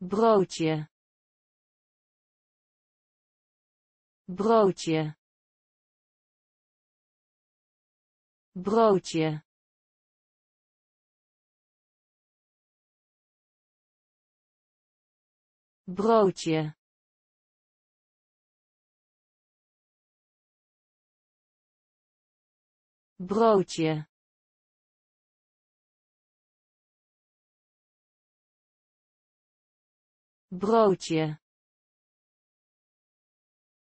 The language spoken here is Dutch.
broodje. Broodje. Broodje. Broodje. Broodje broodje